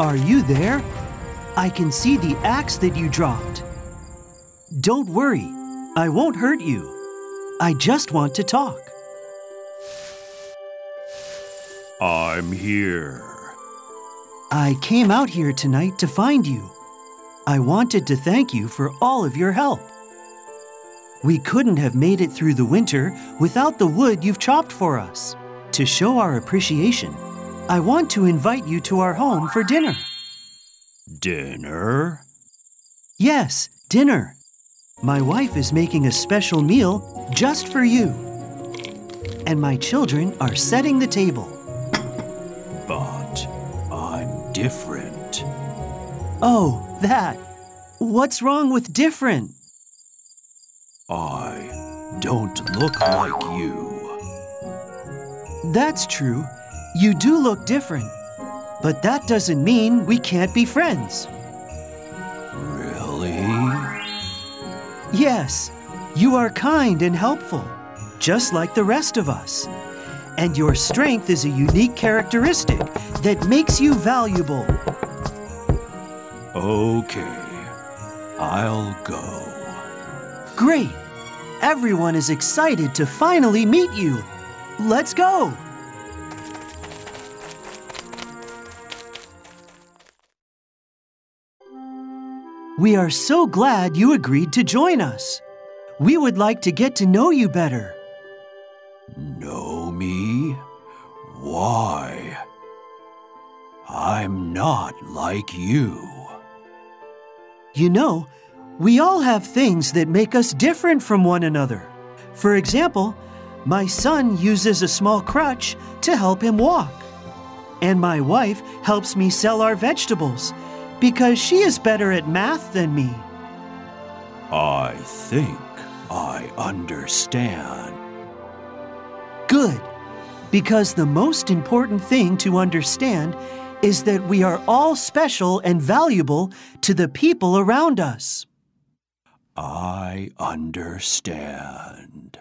Are you there? I can see the axe that you dropped. Don't worry, I won't hurt you. I just want to talk. I'm here. I came out here tonight to find you. I wanted to thank you for all of your help. We couldn't have made it through the winter without the wood you've chopped for us. To show our appreciation, I want to invite you to our home for dinner. Dinner? Yes, dinner. My wife is making a special meal just for you. And my children are setting the table. But I'm different. Oh, that. What's wrong with different? I don't look like you. That's true. You do look different. But that doesn't mean we can't be friends. Really? Yes, you are kind and helpful, just like the rest of us. And your strength is a unique characteristic that makes you valuable. Okay. I'll go. Great! Everyone is excited to finally meet you. Let's go! We are so glad you agreed to join us. We would like to get to know you better. Know me? Why? I'm not like you. You know, we all have things that make us different from one another. For example, my son uses a small crutch to help him walk. And my wife helps me sell our vegetables because she is better at math than me. I think I understand. Good, because the most important thing to understand is that we are all special and valuable to the people around us. I understand.